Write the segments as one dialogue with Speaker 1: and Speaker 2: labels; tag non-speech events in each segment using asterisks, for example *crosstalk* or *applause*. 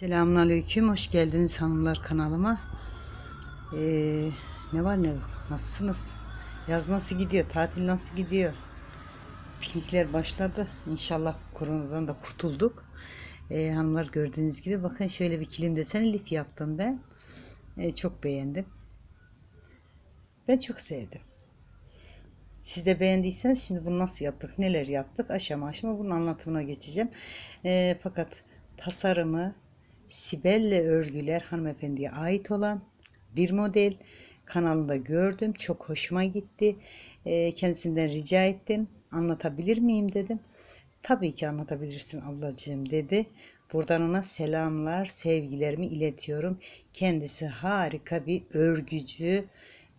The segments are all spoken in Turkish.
Speaker 1: Selamünaleyküm, hoş geldiniz hanımlar kanalıma. Ee, ne var ne yok, nasılsınız? Yaz nasıl gidiyor, tatil nasıl gidiyor? Piknikler başladı. İnşallah koronadan da kurtulduk. Ee, hanımlar gördüğünüz gibi bakın şöyle bir kilim deseni lif yaptım ben. Ee, çok beğendim. Ben çok sevdim. Siz de beğendiyseniz şimdi bunu nasıl yaptık, neler yaptık aşama aşama bunun anlatımına geçeceğim. Ee, fakat tasarımı Sibelle Örgüler hanımefendiye ait olan bir model kanalında gördüm. Çok hoşuma gitti. Ee, kendisinden rica ettim. Anlatabilir miyim dedim. Tabii ki anlatabilirsin ablacığım dedi. Buradan ona selamlar, sevgilerimi iletiyorum. Kendisi harika bir örgücü.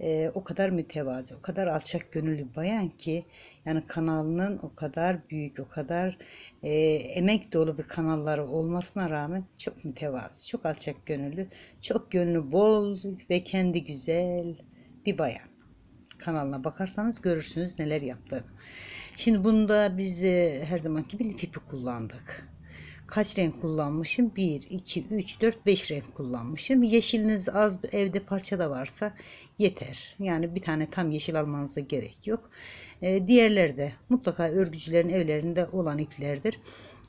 Speaker 1: Ee, o kadar mütevazi, o kadar alçak gönüllü bayan ki yani kanalının o kadar büyük, o kadar e, emek dolu bir kanalları olmasına rağmen çok mütevazi, çok alçak gönüllü, çok gönlü bol ve kendi güzel bir bayan. Kanalına bakarsanız görürsünüz neler yaptığını. Şimdi bunda biz e, her zamanki gibi lif ipi kullandık. Kaç renk kullanmışım? 1, 2, 3, 4, 5 renk kullanmışım. Yeşiliniz az evde parça da varsa yeter. Yani bir tane tam yeşil almanıza gerek yok. Ee, diğerleri de mutlaka örgücülerin evlerinde olan iplerdir.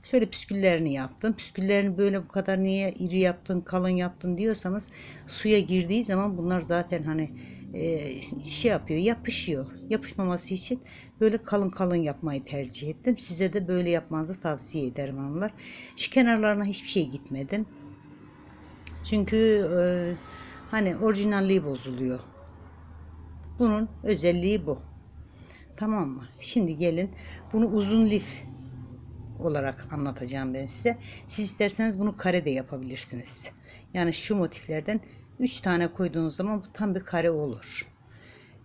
Speaker 1: Şöyle püsküllerini yaptım. Püsküllerini böyle bu kadar niye iri yaptın, kalın yaptın diyorsanız suya girdiği zaman bunlar zaten hani e, şey yapıyor, yapışıyor. Yapışmaması için böyle kalın kalın yapmayı tercih ettim. Size de böyle yapmanızı tavsiye ederim hanımlar. Şu kenarlarına hiçbir şey gitmedim. Çünkü e, hani orijinalliği bozuluyor. Bunun özelliği bu. Tamam mı? Şimdi gelin bunu uzun lif olarak anlatacağım ben size. Siz isterseniz bunu kare de yapabilirsiniz. Yani şu motiflerden 3 tane koyduğunuz zaman bu tam bir kare olur.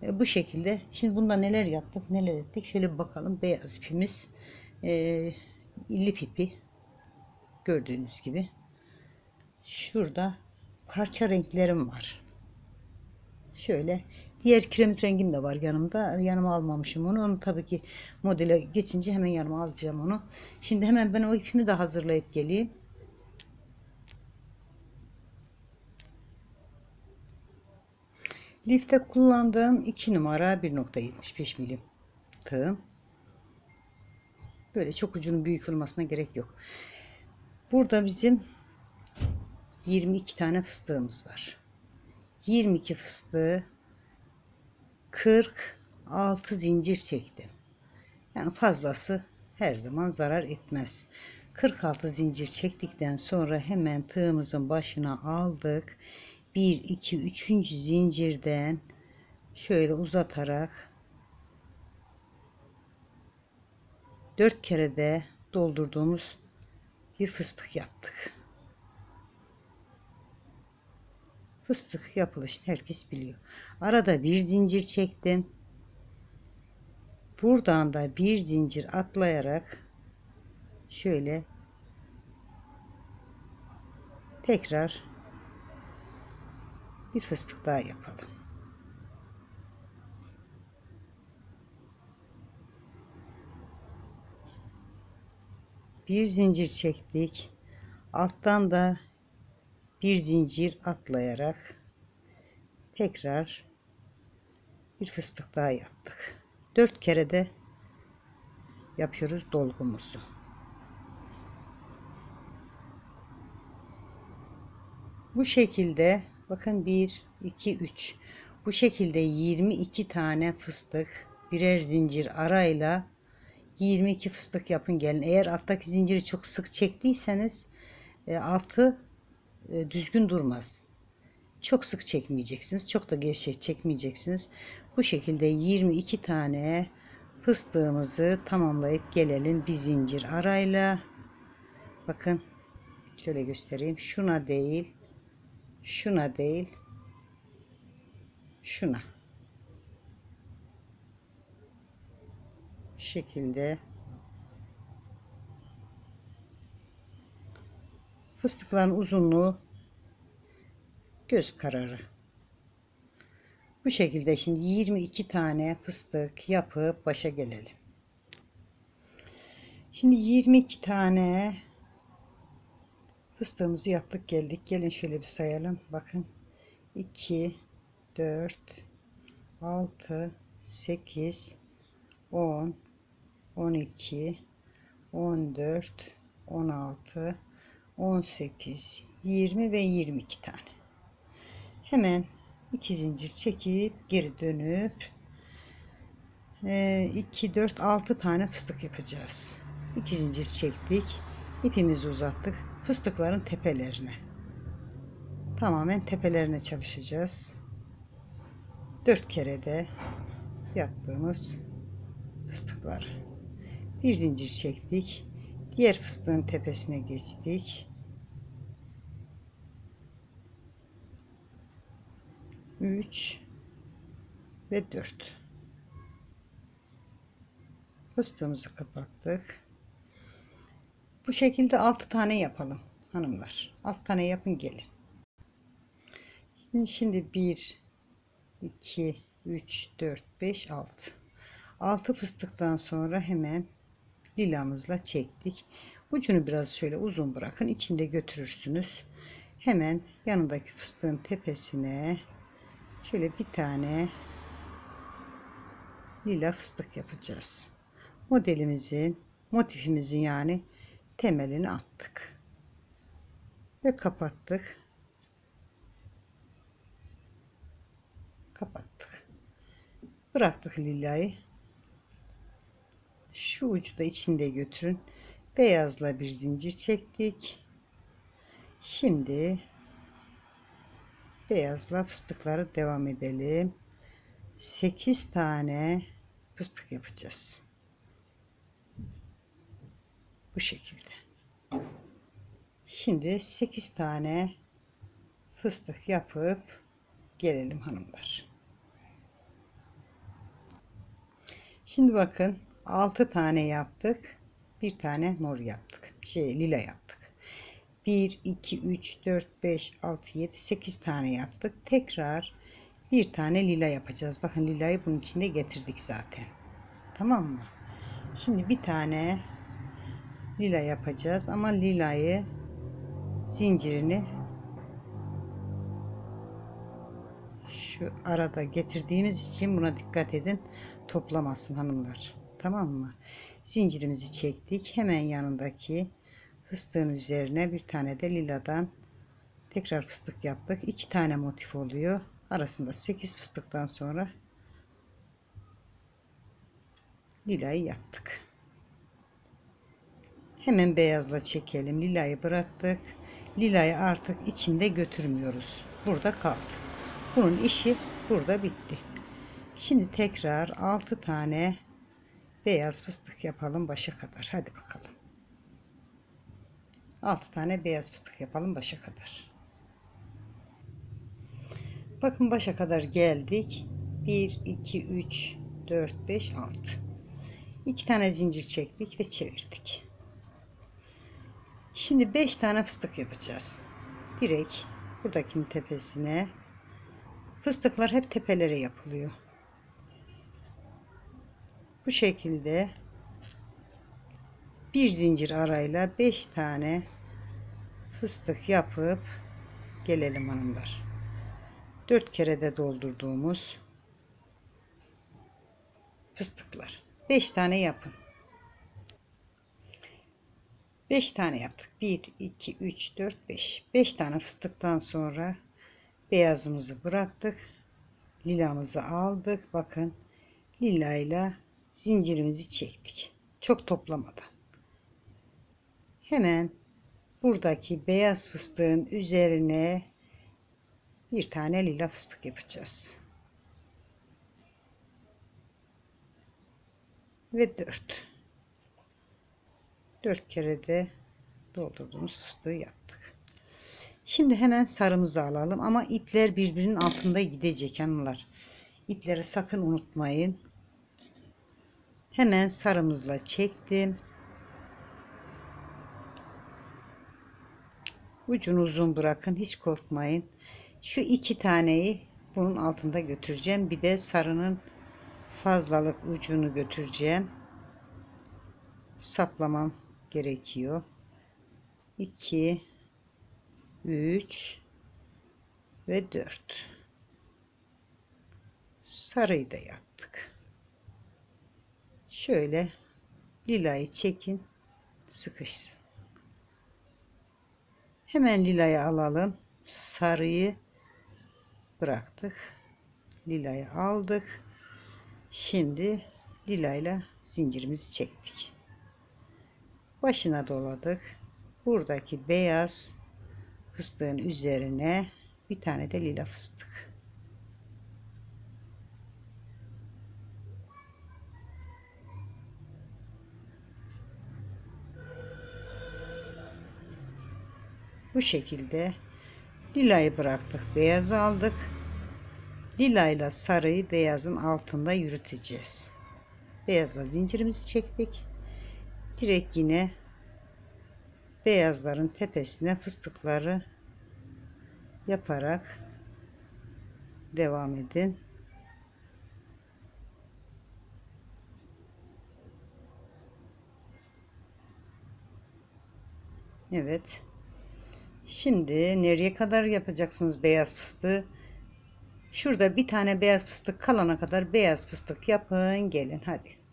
Speaker 1: E, bu şekilde. Şimdi bunda neler yaptık neler ettik. Şöyle bir bakalım. Beyaz ipimiz. E, lif ipi. Gördüğünüz gibi. Şurada parça renklerim var. Şöyle diğer kiremit rengim de var yanımda. Yanıma almamışım onu. Onu tabii ki modele geçince hemen yanıma alacağım onu. Şimdi hemen ben o ipimi de hazırlayıp geleyim. Lifte kullandığım 2 numara 1.75 milim tığım. Böyle çok ucunun büyük olmasına gerek yok. Burada bizim 22 tane fıstığımız var. 22 fıstığı 46 zincir çektim. Yani fazlası her zaman zarar etmez. 46 zincir çektikten sonra hemen tığımızın başına aldık. 1 2 3. zincirden şöyle uzatarak 4 kere de doldurduğumuz bir fıstık yaptık. Fıstık yapılışını herkes biliyor. Arada bir zincir çektim. Buradan da bir zincir atlayarak şöyle tekrar bir fıstık daha yapalım. Bir zincir çektik. Alttan da bir zincir atlayarak tekrar bir fıstık daha yaptık. Dört kere de yapıyoruz dolgumuzu. Bu şekilde bakın 1 2 3 bu şekilde 22 tane fıstık birer zincir arayla 22 fıstık yapın gelin. Eğer alttaki zinciri çok sık çektiyseniz e, altı e, düzgün durmaz. Çok sık çekmeyeceksiniz. Çok da gevşek çekmeyeceksiniz. Bu şekilde 22 tane fıstığımızı tamamlayıp gelelim bir zincir arayla. Bakın şöyle göstereyim. Şuna değil. Şuna değil. Şuna. şekilde fıstıkların uzunluğu göz kararı. Bu şekilde şimdi 22 tane fıstık yapıp başa gelelim. Şimdi 22 tane Fıstığımızı yaptık geldik. Gelin şöyle bir sayalım. Bakın 2 4 6 8 10 12 14 16 18 20 ve 22 tane. Hemen iki zincir çekip geri dönüp 2 4 6 tane fıstık yapacağız. 2 zincir çektik. ipimizi uzattık. Fıstıkların tepelerine. Tamamen tepelerine çalışacağız. 4 kere de yaptığımız fıstıklar. Bir zincir çektik. Diğer fıstığın tepesine geçtik. 3 ve 4 fıstığımızı kapattık bu şekilde 6 tane yapalım hanımlar. 6 tane yapın gelin. Şimdi, şimdi 1 2 3 4 5 6 6 fıstıktan sonra hemen lilamızla çektik. Ucunu biraz şöyle uzun bırakın içinde götürürsünüz. Hemen yanındaki fıstığın tepesine şöyle bir tane lila fıstık yapacağız. Modelimizin, motifimizin yani temelini attık. Ve kapattık. Kapattık. Bıraktık lilayı. Şu ucu da içinde götürün. Beyazla bir zincir çektik. Şimdi beyazla fıstıkları devam edelim. 8 tane fıstık yapacağız. Bu şekilde. Şimdi 8 tane fıstık yapıp gelelim hanımlar. Şimdi bakın 6 tane yaptık. Bir tane mor yaptık. Şey lila yaptık. 1, 2, 3, 4, 5, 6, 7, 8 tane yaptık. Tekrar bir tane lila yapacağız. Bakın lilayı bunun içinde getirdik zaten. Tamam mı? Şimdi bir tane lila yapacağız. Ama lilayı zincirini şu arada getirdiğimiz için buna dikkat edin. Toplamasın hanımlar. Tamam mı? Zincirimizi çektik. Hemen yanındaki fıstığın üzerine bir tane de liladan tekrar fıstık yaptık. iki tane motif oluyor. Arasında 8 fıstıktan sonra lilayı yaptık. Hemen beyazla çekelim. Lilayı bıraktık. Lilayı artık içinde götürmüyoruz. Burada kaldı. Bunun işi burada bitti. Şimdi tekrar 6 tane beyaz fıstık yapalım başa kadar. Hadi bakalım. 6 tane beyaz fıstık yapalım başa kadar. Bakın başa kadar geldik. 1, 2, 3, 4, 5, 6. 2 tane zincir çektik ve çevirdik. Şimdi 5 tane fıstık yapacağız. Direkt buradakinin tepesine. Fıstıklar hep tepelere yapılıyor. Bu şekilde bir zincir arayla 5 tane fıstık yapıp gelelim hanımlar. 4 kere de doldurduğumuz fıstıklar. 5 tane yapın. 5 tane yaptık. 1 2 3 4 5. 5 tane fıstıktan sonra beyazımızı bıraktık. Lilamızı aldık. Bakın lilayla zincirimizi çektik. Çok toplamadan. Hemen buradaki beyaz fıstığın üzerine bir tane lila fıstık yapacağız. Ve 4. 4 kere de doldurduğumuz fıstığı yaptık. Şimdi hemen sarımızı alalım ama ipler birbirinin altında gidecek hanımlar. İpleri sakın unutmayın. Hemen sarımızla çektim. Ucunu uzun bırakın. Hiç korkmayın. Şu iki taneyi bunun altında götüreceğim. Bir de sarının fazlalık ucunu götüreceğim. Saklamam gerekiyor. 2 3 ve 4 sarıyı da yaptık. Şöyle lilayı çekin sıkışsın. Hemen lilayı alalım. Sarıyı bıraktık. Lilayı aldık. Şimdi lilayla zincirimizi çektik başına doladık. Buradaki beyaz fıstığın üzerine bir tane de lila fıstık. Bu şekilde lilayı bıraktık beyaz aldık. Lila ile sarıyı beyazın altında yürüteceğiz. Beyazla zincirimizi çektik direkt yine beyazların tepesine fıstıkları yaparak devam edin. Evet. Şimdi nereye kadar yapacaksınız beyaz fıstığı? Şurada bir tane beyaz fıstık kalana kadar beyaz fıstık yapın gelin hadi.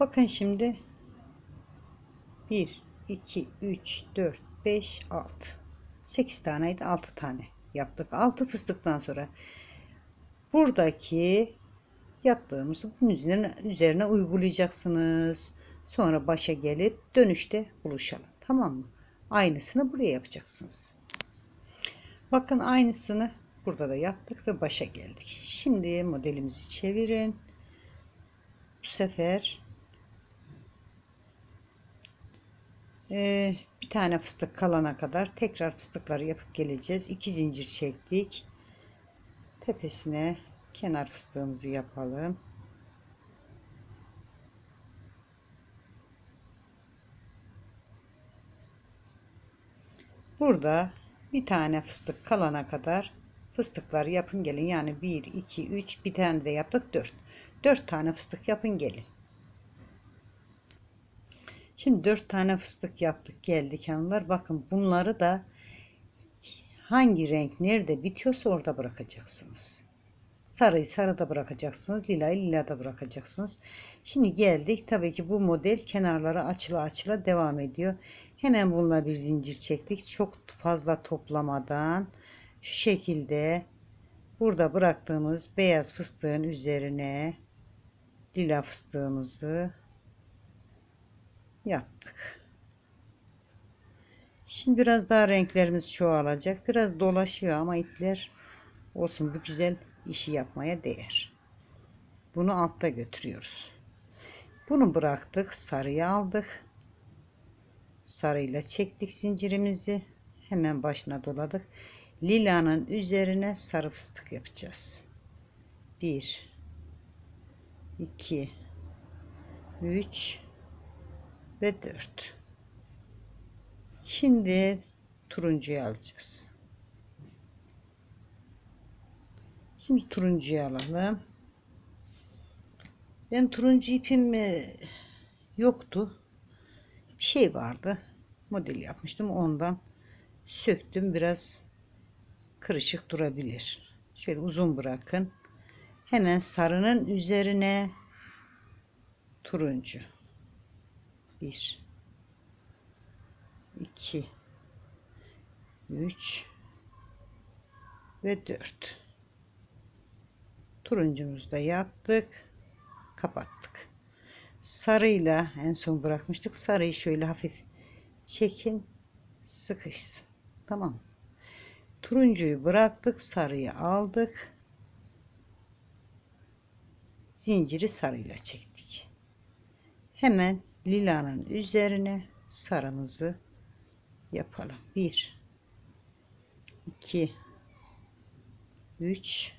Speaker 1: Bakın şimdi. 1 2 3 4 5 6 8 taneydi 6 tane yaptık. 6 fıstıktan sonra buradaki yaptığımızı bunun üzerine, üzerine uygulayacaksınız. Sonra başa gelip dönüşte buluşalım. Tamam mı? Aynısını buraya yapacaksınız. Bakın aynısını burada da yaptık ve başa geldik. Şimdi modelimizi çevirin. Bu sefer Ee, bir tane fıstık kalana kadar tekrar fıstıkları yapıp geleceğiz. İki zincir çektik. Tepesine kenar fıstığımızı yapalım. Burada bir tane fıstık kalana kadar fıstıkları yapın gelin. Yani 1, 2, 3 bir tane de yaptık 4. 4 tane fıstık yapın gelin. Şimdi dört tane fıstık yaptık geldik hanımlar. Bakın bunları da hangi renk nerede bitiyorsa orada bırakacaksınız. Sarıyı sarıda bırakacaksınız. Lilayı lilada bırakacaksınız. Şimdi geldik. Tabii ki bu model kenarları açıla açıla devam ediyor. Hemen bununla bir zincir çektik. Çok fazla toplamadan şu şekilde burada bıraktığımız beyaz fıstığın üzerine lila fıstığımızı yaptık. Şimdi biraz daha renklerimiz çoğalacak. Biraz dolaşıyor ama ipler olsun bu güzel işi yapmaya değer. Bunu altta götürüyoruz. Bunu bıraktık. Sarıyı aldık. Sarıyla çektik zincirimizi. Hemen başına doladık. Lilanın üzerine sarı fıstık yapacağız. 1 2 3 ve 4 şimdi turuncuyu alacağız. Şimdi turuncuyu alalım. Ben turuncu ipim e, yoktu. Bir şey vardı. Model yapmıştım. Ondan söktüm. Biraz kırışık durabilir. Şöyle uzun bırakın. Hemen sarının üzerine turuncu 1 2 3 ve 4 turuncumuzu da yaptık. Kapattık. Sarıyla en son bırakmıştık. Sarıyı şöyle hafif çekin sıkışsın. Tamam turuncuyu bıraktık sarıyı aldık. Zinciri sarıyla çektik. Hemen lilanın üzerine sarımızı yapalım. 1 2 3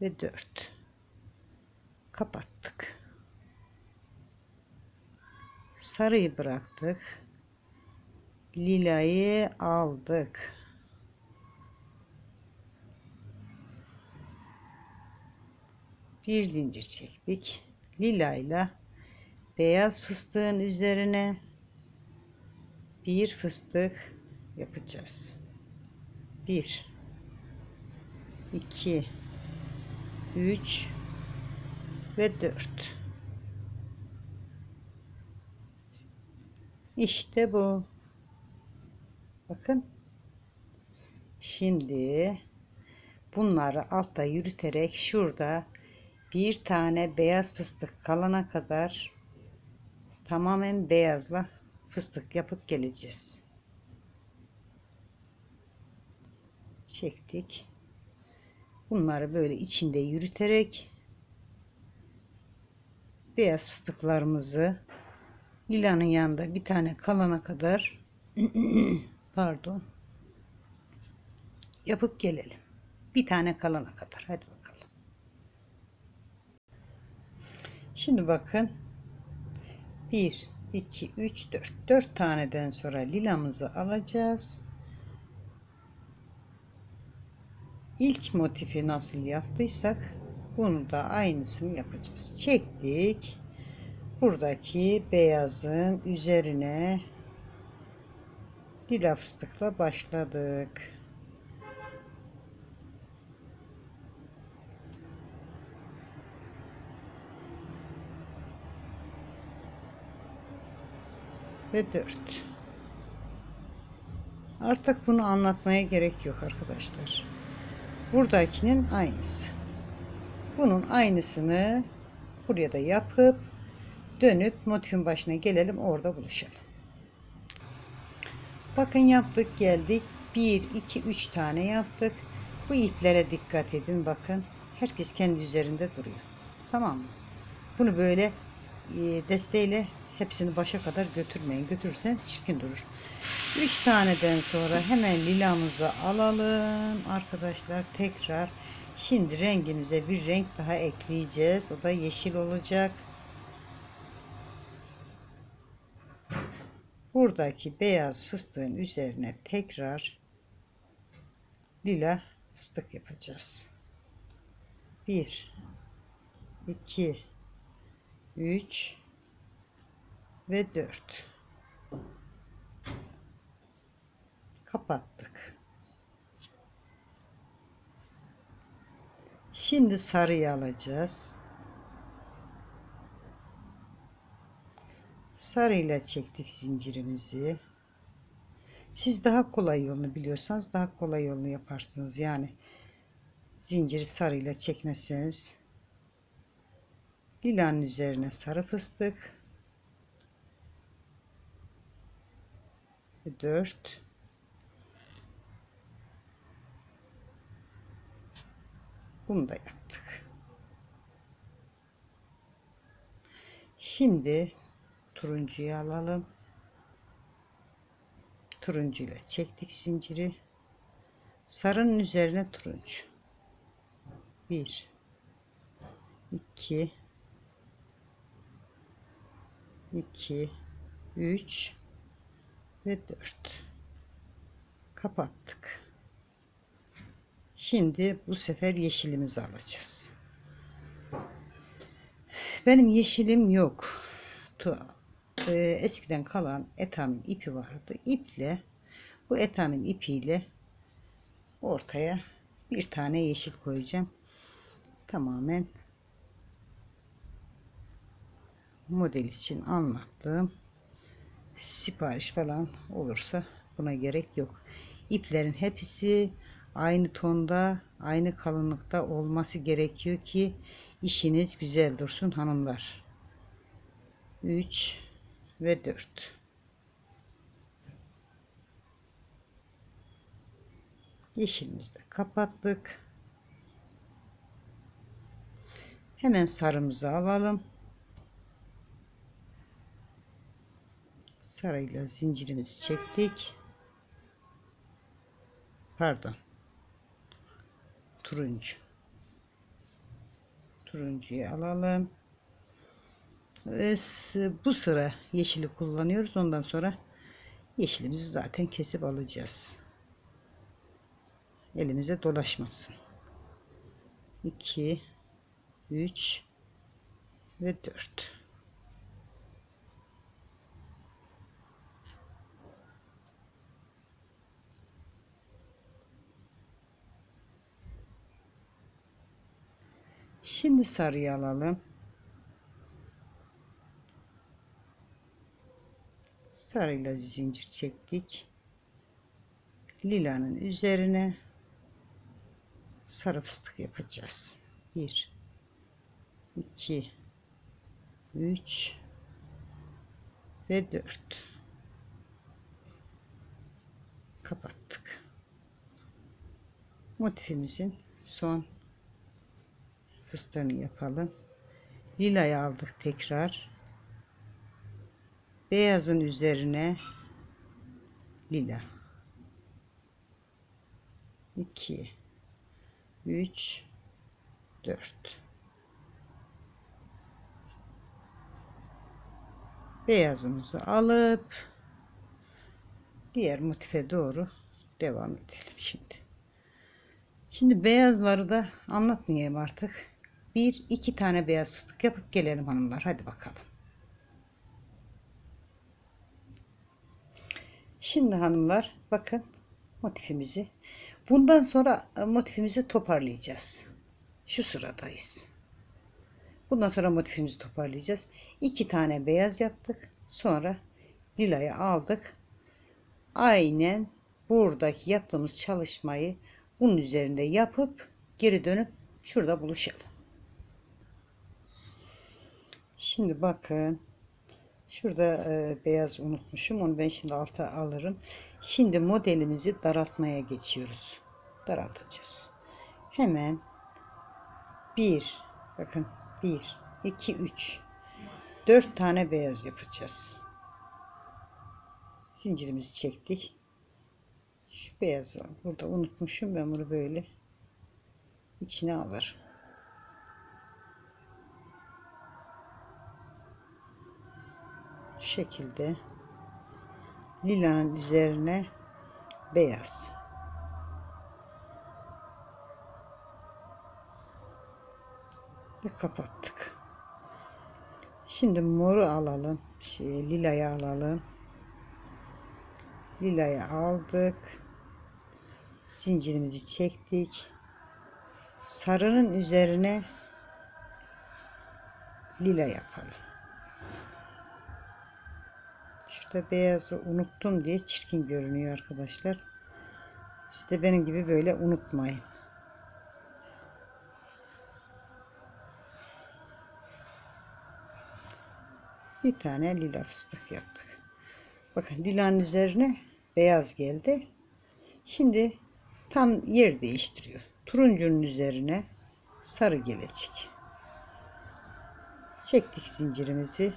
Speaker 1: ve 4 kapattık. Sarıyı bıraktık. Lilayı aldık. Bir zincir çektik. Lilayla beyaz fıstığın üzerine bir fıstık yapacağız. 1 2 3 ve 4 İşte bu. Bakın. Şimdi bunları altta yürüterek şurada bir tane beyaz fıstık kalana kadar tamamen beyazla fıstık yapıp geleceğiz. Çektik. Bunları böyle içinde yürüterek beyaz fıstıklarımızı lilanın yanında bir tane kalana kadar *clears throat* pardon yapıp gelelim. Bir tane kalana kadar. Hadi bakalım. Şimdi bakın 1 2 3 4 4 taneden sonra lilamızı alacağız. İlk motifi nasıl yaptıysak bunu da aynısını yapacağız. Çektik. Buradaki beyazın üzerine lila fıstıkla başladık. Ve 4. Artık bunu anlatmaya gerek yok arkadaşlar. Buradakinin aynısı. Bunun aynısını buraya da yapıp dönüp motifin başına gelelim orada buluşalım. Bakın yaptık geldik. 1 2 3 tane yaptık. Bu iplere dikkat edin bakın. Herkes kendi üzerinde duruyor. Tamam mı? Bunu böyle e, desteğiyle hepsini başa kadar götürmeyin. Götürürseniz çirkin durur. 3 taneden sonra hemen lilamızı alalım. Arkadaşlar tekrar şimdi rengimize bir renk daha ekleyeceğiz. O da yeşil olacak. Buradaki beyaz fıstığın üzerine tekrar lila fıstık yapacağız. 1 2 3 ve 4 kapattık. Şimdi sarıyı alacağız. Sarıyla çektik zincirimizi. Siz daha kolay yolunu biliyorsanız daha kolay yolunu yaparsınız. Yani zinciri sarıyla çekmezseniz lilanın üzerine sarı fıstık 4 bunu da yaptık. Şimdi turuncuyu alalım. Turuncuyla çektik zinciri. Sarının üzerine turuncu. 1 2 2 3 ve 4 kapattık. Şimdi bu sefer yeşilimizi alacağız. Benim yeşilim yok. Ee, eskiden kalan etamin ipi vardı. İple bu etamin ipiyle ortaya bir tane yeşil koyacağım. Tamamen model için anlattığım sipariş falan olursa buna gerek yok. İplerin hepsi aynı tonda, aynı kalınlıkta olması gerekiyor ki işiniz güzel dursun hanımlar. 3 ve 4. Yeşilimizi de kapattık. Hemen sarımızı alalım. Sarayla zincirimizi çektik. Pardon. Turuncu. Turuncuyu alalım. Bu sıra yeşili kullanıyoruz. Ondan sonra yeşilimizi zaten kesip alacağız. Elimize dolaşmasın. 2 3 ve 4 Şimdi sarıyı alalım. Sarıyla bir zincir çektik. Lilanın üzerine sarı fıstık yapacağız. 1 2 3 ve 4 kapattık. Motifimizin son fıstığını yapalım. Lilayı aldık tekrar. Beyazın üzerine lila. 2 3 4 Beyazımızı alıp diğer motife doğru devam edelim şimdi. Şimdi beyazları da anlatmayayım artık. Bir iki tane beyaz fıstık yapıp gelelim hanımlar. Hadi bakalım. Şimdi hanımlar bakın motifimizi. Bundan sonra e, motifimizi toparlayacağız. Şu sıradayız. Bundan sonra motifimizi toparlayacağız. İki tane beyaz yaptık. Sonra lilayı aldık. Aynen buradaki yaptığımız çalışmayı bunun üzerinde yapıp geri dönüp şurada buluşalım. Şimdi bakın şurada e, beyaz unutmuşum onu ben şimdi alta alırım. Şimdi modelimizi daraltmaya geçiyoruz. Daraltacağız. Hemen bir bakın bir iki üç dört tane beyaz yapacağız. Zincirimizi çektik. Şu beyazı burada unutmuşum ben bunu böyle içine alır. Şekilde lilanın üzerine beyaz. Ve kapattık. Şimdi moru alalım. Şey, lilayı alalım. Lilayı aldık. Zincirimizi çektik. Sarının üzerine lila yapalım. Şurada beyazı unuttum diye çirkin görünüyor arkadaşlar. Siz benim gibi böyle unutmayın. Bir tane lila fıstık yaptık. Bakın lilanın üzerine beyaz geldi. Şimdi tam yer değiştiriyor. Turuncunun üzerine sarı gelecek. Çektik zincirimizi.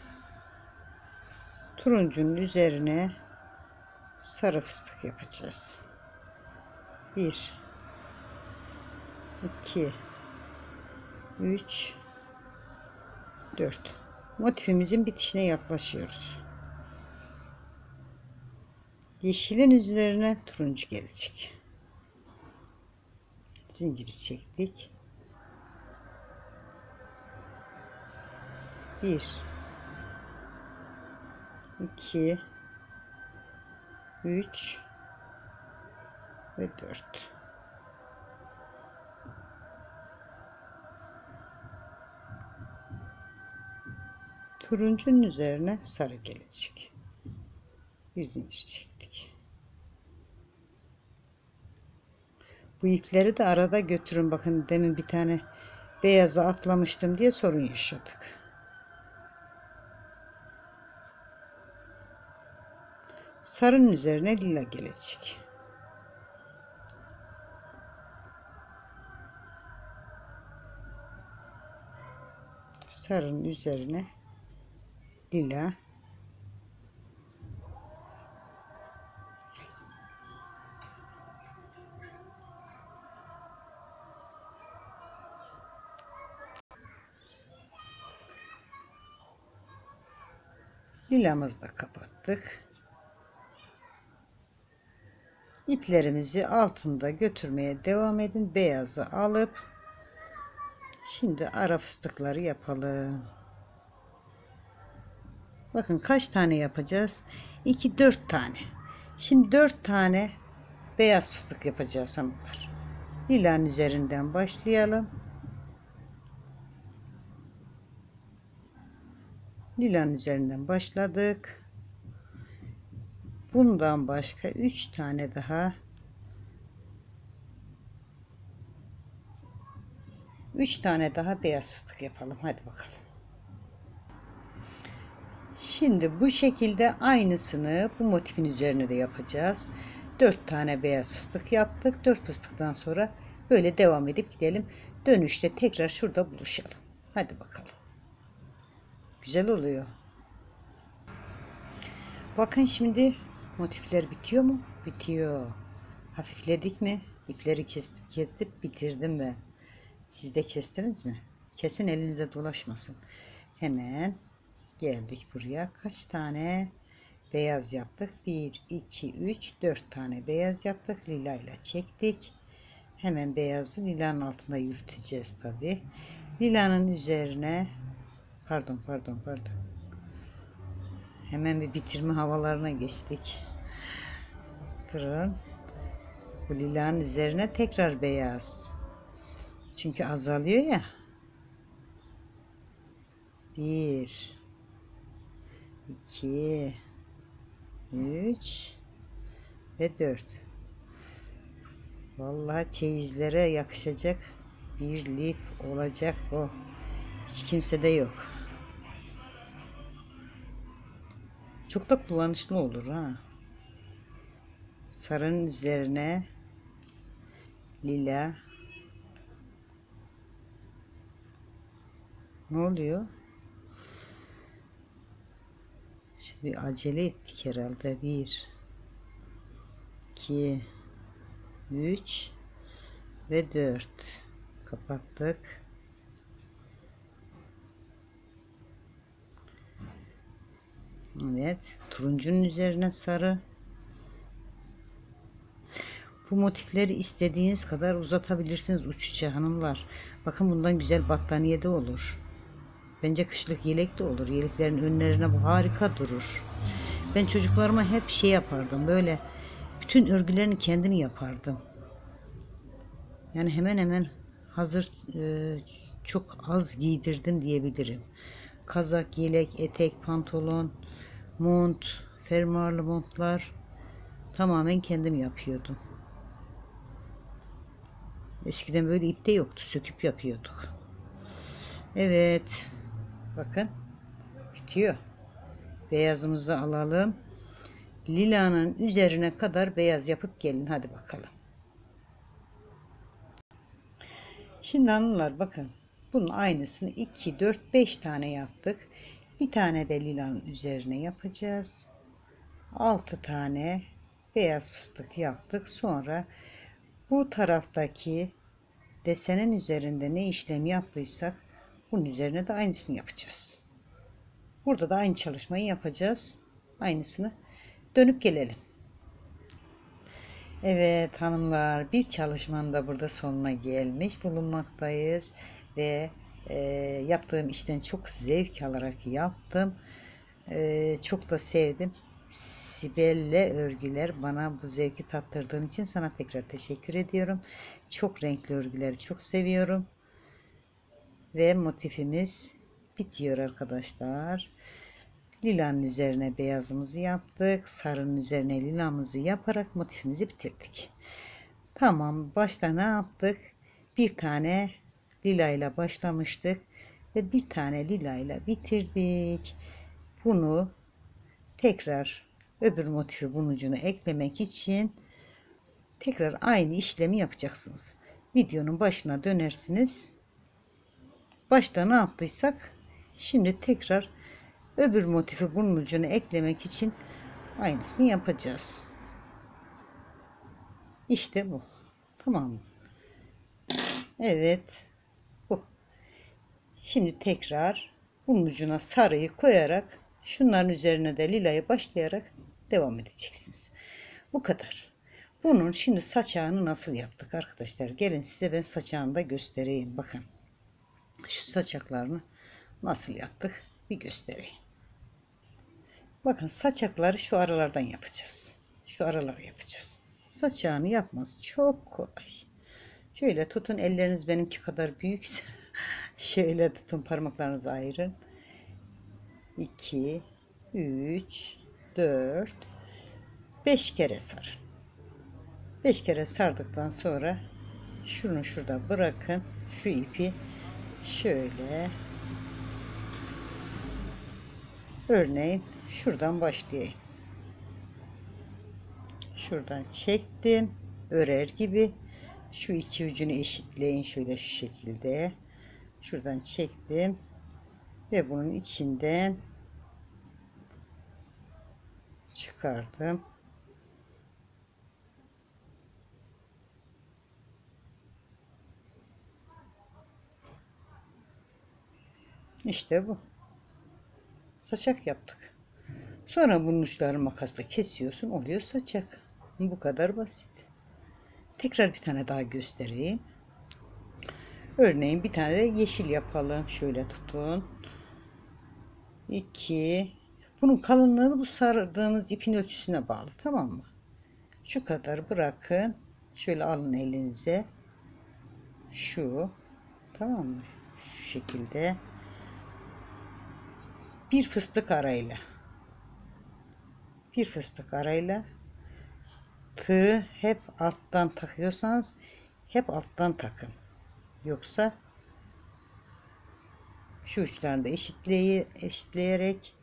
Speaker 1: Turuncunun üzerine sarı fıstık yapacağız. 1 2 3 4 Motifimizin bitişine yaklaşıyoruz. Yeşilin üzerine turuncu gelecek. Zinciri çektik. 1 2 3 ve 4 turuncunun üzerine sarı gelecek. Bir zincir çektik. Bu ipleri de arada götürün. Bakın demin bir tane beyazı atlamıştım diye sorun yaşadık sarının üzerine lila gelecek. Sarının üzerine lila Lilamızı da kapattık iplerimizi altında götürmeye devam edin. Beyazı alıp şimdi ara fıstıkları yapalım. Bakın kaç tane yapacağız? 2 4 tane. Şimdi 4 tane beyaz fıstık yapacağız hanımlar. Lilan üzerinden başlayalım. Lilan üzerinden başladık. Bundan başka 3 tane daha 3 tane daha beyaz fıstık yapalım. Hadi bakalım. Şimdi bu şekilde aynısını bu motifin üzerine de yapacağız. 4 tane beyaz fıstık yaptık. 4 fıstıktan sonra böyle devam edip gidelim. Dönüşte tekrar şurada buluşalım. Hadi bakalım. Güzel oluyor. Bakın şimdi motifler bitiyor mu? Bitiyor. Hafifledik mi? İpleri kestim, kestim, bitirdim ben. Siz de kestiniz mi? Kesin elinize dolaşmasın. Hemen geldik buraya. Kaç tane beyaz yaptık? 1, 2, 3, 4 tane beyaz yaptık. Lila ile çektik. Hemen beyazı lilanın altında yürüteceğiz tabi. Lilanın üzerine pardon pardon pardon. Hemen bir bitirme havalarına geçtik. Durun. Bu lilanın üzerine tekrar beyaz. Çünkü azalıyor ya. Bir, iki, üç ve dört. Vallahi çeyizlere yakışacak bir lif olacak o. Hiç kimsede yok. Çok da kullanışlı olur ha. Sarının üzerine lila Ne oluyor? Şimdi acele ettik herhalde. Bir, iki, üç ve dört. Kapattık. Evet. Turuncunun üzerine sarı. Bu motifleri istediğiniz kadar uzatabilirsiniz uçuşa hanımlar. Bakın bundan güzel battaniye de olur. Bence kışlık yelek de olur. Yeleklerin önlerine bu harika durur. Ben çocuklarıma hep şey yapardım. Böyle bütün örgülerini kendim yapardım. Yani hemen hemen hazır e, çok az giydirdim diyebilirim. Kazak, yelek, etek, pantolon, mont, fermuarlı montlar tamamen kendim yapıyordum. Eskiden böyle ip de yoktu. Söküp yapıyorduk. Evet. Bakın. Bitiyor. Beyazımızı alalım. Lilanın üzerine kadar beyaz yapıp gelin. Hadi bakalım. Şimdi hanımlar bakın. Bunun aynısını 2, 4, 5 tane yaptık. Bir tane de lilanın üzerine yapacağız. 6 tane beyaz fıstık yaptık. Sonra bu taraftaki desenin üzerinde ne işlem yaptıysak bunun üzerine de aynısını yapacağız. Burada da aynı çalışmayı yapacağız. Aynısını dönüp gelelim. Evet hanımlar bir çalışmanın da burada sonuna gelmiş bulunmaktayız ve e, yaptığım işten çok zevk alarak yaptım. E, çok da sevdim. Sibelle örgüler bana bu zevki tattırdığın için sana tekrar teşekkür ediyorum. Çok renkli örgüleri çok seviyorum. Ve motifimiz bitiyor arkadaşlar. Lilanın üzerine beyazımızı yaptık. Sarının üzerine lilamızı yaparak motifimizi bitirdik. Tamam başta ne yaptık? Bir tane lila ile başlamıştık. Ve bir tane lila ile bitirdik. Bunu tekrar öbür motifi bunun ucuna eklemek için tekrar aynı işlemi yapacaksınız. Videonun başına dönersiniz. Başta ne yaptıysak şimdi tekrar öbür motifi bunun ucuna eklemek için aynısını yapacağız. İşte bu. Tamam mı? Evet. Şimdi tekrar bunun ucuna sarıyı koyarak Şunların üzerine de lilayı başlayarak devam edeceksiniz. Bu kadar. Bunun şimdi saçağını nasıl yaptık arkadaşlar? Gelin size ben saçağını da göstereyim. Bakın. Şu saçaklarını nasıl yaptık? Bir göstereyim. Bakın saçakları şu aralardan yapacağız. Şu araları yapacağız. Saçağını yapması çok kolay. Şöyle tutun elleriniz benimki kadar büyükse *laughs* şöyle tutun parmaklarınızı ayırın 2 3 4 5 kere sarın. 5 kere sardıktan sonra şunu şurada bırakın. Şu ipi şöyle örneğin şuradan başlayayım. Şuradan çektim. Örer gibi. Şu iki ucunu eşitleyin şöyle şu şekilde. Şuradan çektim. Ve bunun içinden çıkardım. İşte bu. Saçak yaptık. Sonra bunun uçlarını makasla kesiyorsun. Oluyor saçak. Bu kadar basit. Tekrar bir tane daha göstereyim. Örneğin bir tane de yeşil yapalım. Şöyle tutun. 2 Bunun kalınlığını bu sardığınız ipin ölçüsüne bağlı. Tamam mı? Şu kadar bırakın. Şöyle alın elinize. Şu. Tamam mı? Şu şekilde. Bir fıstık arayla. Bir fıstık arayla tığ hep alttan takıyorsanız hep alttan takın. Yoksa şu uçlarını da eşitleye, eşitleyerek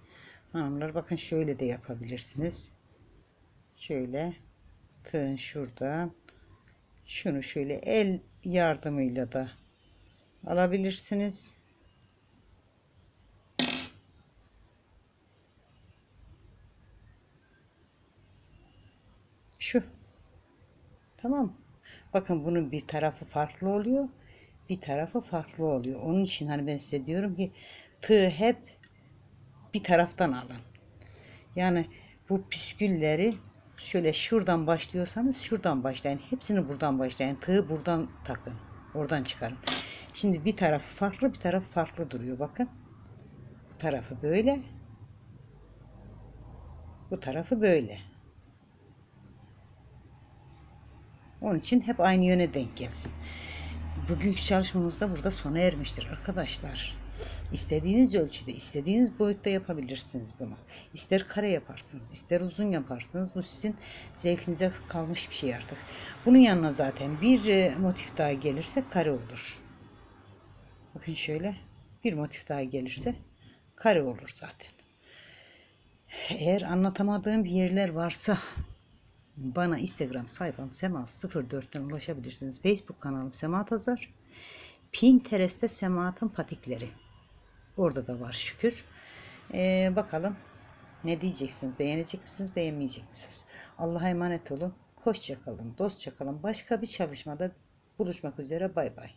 Speaker 1: hanımlar bakın şöyle de yapabilirsiniz. Şöyle tığın şuradan şunu şöyle el yardımıyla da alabilirsiniz. Şu. Tamam. Bakın bunun bir tarafı farklı oluyor. Bir tarafı farklı oluyor. Onun için hani ben size diyorum ki tığ hep bir taraftan alın. Yani bu püskülleri şöyle şuradan başlıyorsanız şuradan başlayın. Hepsini buradan başlayın. Tığı buradan takın. Oradan çıkarın. Şimdi bir tarafı farklı bir tarafı farklı duruyor. Bakın. Bu tarafı böyle. Bu tarafı böyle. Onun için hep aynı yöne denk gelsin. Bugünkü çalışmamız da burada sona ermiştir arkadaşlar. İstediğiniz ölçüde, istediğiniz boyutta yapabilirsiniz bunu. İster kare yaparsınız, ister uzun yaparsınız. Bu sizin zevkinize kalmış bir şey artık. Bunun yanına zaten bir e, motif daha gelirse kare olur. Bakın şöyle bir motif daha gelirse kare olur zaten. Eğer anlatamadığım bir yerler varsa bana Instagram sayfam Sema 04'ten ulaşabilirsiniz. Facebook kanalım Sema Tazar. Pinterest'te Semaat'ın patikleri. Orada da var şükür. Ee, bakalım ne diyeceksiniz? Beğenecek misiniz? Beğenmeyecek misiniz? Allah'a emanet olun. Hoşça kalın. Dostça kalın. Başka bir çalışmada buluşmak üzere. Bay bay.